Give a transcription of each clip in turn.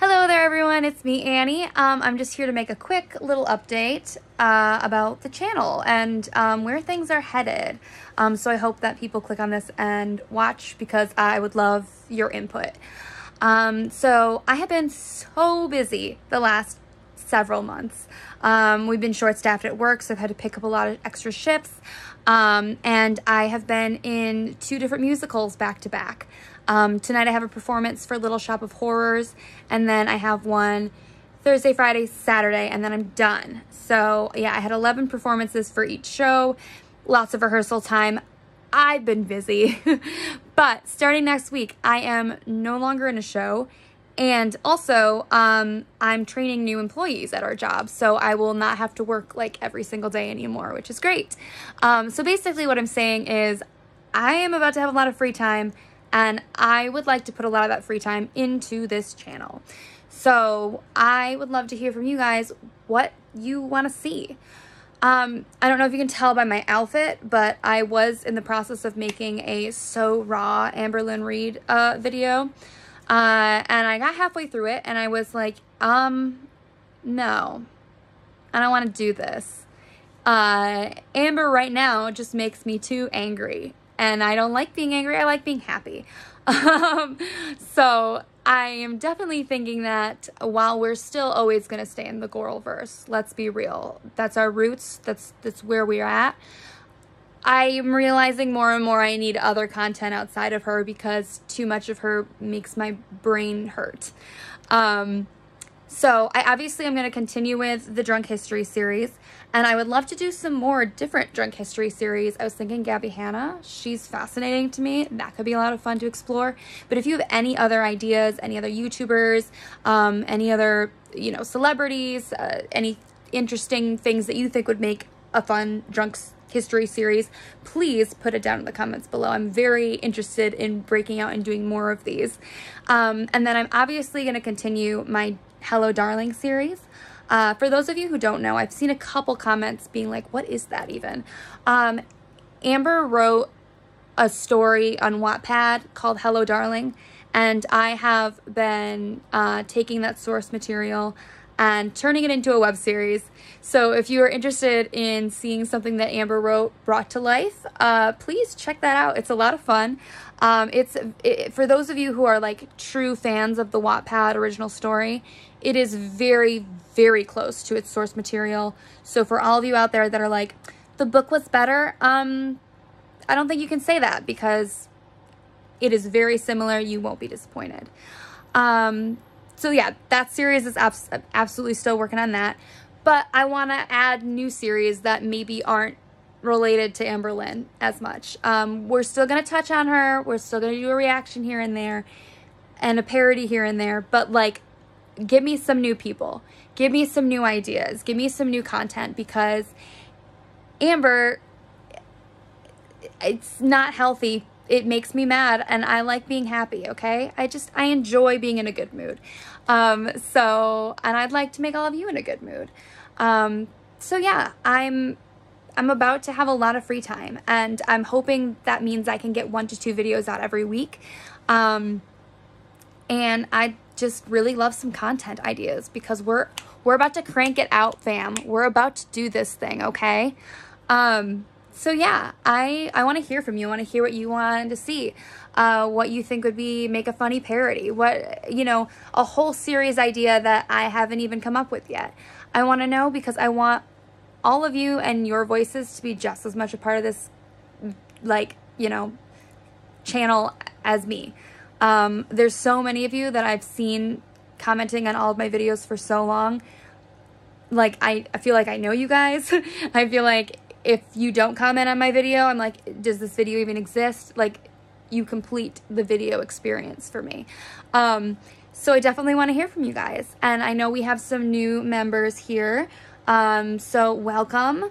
Hello there everyone, it's me Annie. Um, I'm just here to make a quick little update uh, about the channel and um, where things are headed. Um, so I hope that people click on this and watch because I would love your input. Um, so I have been so busy the last several months. Um, we've been short-staffed at work, so I've had to pick up a lot of extra shifts. Um, and I have been in two different musicals back to back. Um, tonight I have a performance for Little Shop of Horrors, and then I have one Thursday, Friday, Saturday, and then I'm done. So yeah, I had 11 performances for each show, lots of rehearsal time. I've been busy, but starting next week, I am no longer in a show. And also, um, I'm training new employees at our job, so I will not have to work like every single day anymore, which is great. Um, so basically, what I'm saying is, I am about to have a lot of free time and I would like to put a lot of that free time into this channel. So I would love to hear from you guys what you want to see. Um, I don't know if you can tell by my outfit, but I was in the process of making a So Raw Amberlynn Reid uh, video. Uh, and I got halfway through it and I was like, um, no, I don't want to do this. Uh, Amber right now just makes me too angry and I don't like being angry. I like being happy. Um, so I am definitely thinking that while we're still always going to stay in the Goralverse, let's be real. That's our roots. That's that's where we're at. I am realizing more and more I need other content outside of her because too much of her makes my brain hurt. Um, so I obviously am going to continue with the Drunk History series, and I would love to do some more different Drunk History series. I was thinking Gabby Hanna. She's fascinating to me. That could be a lot of fun to explore. But if you have any other ideas, any other YouTubers, um, any other, you know, celebrities, uh, any interesting things that you think would make a fun Drunk history series, please put it down in the comments below. I'm very interested in breaking out and doing more of these. Um, and then I'm obviously going to continue my Hello Darling series. Uh, for those of you who don't know, I've seen a couple comments being like, what is that even? Um, Amber wrote a story on Wattpad called Hello Darling, and I have been uh, taking that source material and turning it into a web series. So if you are interested in seeing something that Amber wrote brought to life, uh, please check that out. It's a lot of fun. Um, it's it, for those of you who are like true fans of the Wattpad original story. It is very, very close to its source material. So for all of you out there that are like, the book was better, um, I don't think you can say that because it is very similar. You won't be disappointed. Um, so yeah, that series is abs absolutely still working on that. But I want to add new series that maybe aren't related to Amberlynn as much. Um, we're still going to touch on her. We're still going to do a reaction here and there and a parody here and there. But like, give me some new people. Give me some new ideas. Give me some new content because Amber, it's not healthy it makes me mad and I like being happy, okay? I just, I enjoy being in a good mood. Um, so, and I'd like to make all of you in a good mood. Um, so yeah, I'm, I'm about to have a lot of free time and I'm hoping that means I can get one to two videos out every week. Um, and I just really love some content ideas because we're, we're about to crank it out, fam. We're about to do this thing, okay? Um, so yeah, I, I want to hear from you. I want to hear what you want to see, uh, what you think would be make a funny parody, what, you know, a whole series idea that I haven't even come up with yet. I want to know because I want all of you and your voices to be just as much a part of this, like, you know, channel as me. Um, there's so many of you that I've seen commenting on all of my videos for so long. Like, I, I feel like I know you guys. I feel like if you don't comment on my video, I'm like, does this video even exist? Like, you complete the video experience for me. Um, so I definitely want to hear from you guys. And I know we have some new members here. Um, so welcome.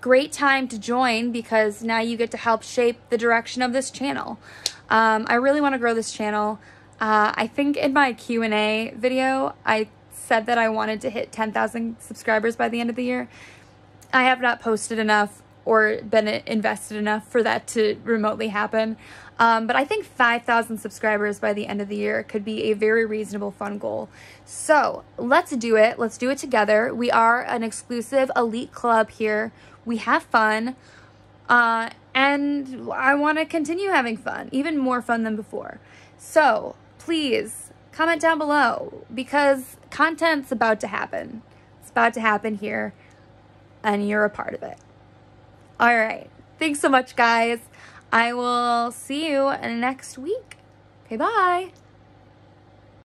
Great time to join because now you get to help shape the direction of this channel. Um, I really want to grow this channel. Uh, I think in my Q&A video, I said that I wanted to hit 10,000 subscribers by the end of the year. I have not posted enough or been invested enough for that to remotely happen. Um, but I think 5,000 subscribers by the end of the year could be a very reasonable, fun goal. So let's do it. Let's do it together. We are an exclusive elite club here. We have fun. Uh, and I want to continue having fun, even more fun than before. So please comment down below because content's about to happen. It's about to happen here, and you're a part of it. All right. Thanks so much, guys. I will see you next week. Okay, bye.